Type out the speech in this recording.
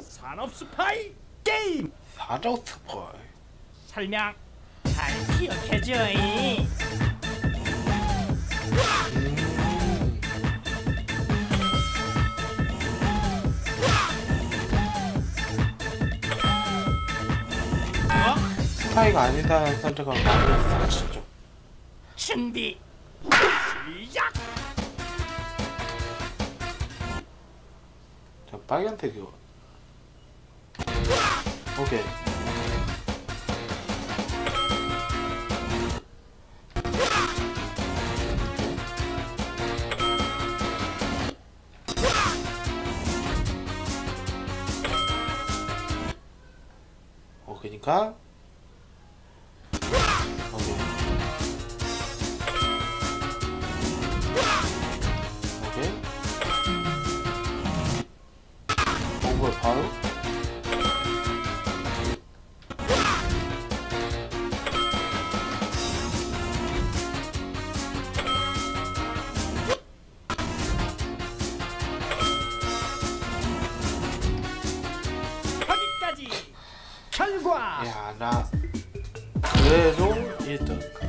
산업 스파이 게임! 사정 스파이? 설명 잘 기억해줘잉. 음. 어? 스파이가 아니다는 선택을 많이 사실죠 준비 시작! 자 빨간색이요 오케이. 어 그니까. 오케이. 오케이. 어 뭐야 바로? 결과 야, 나 그래도 1등.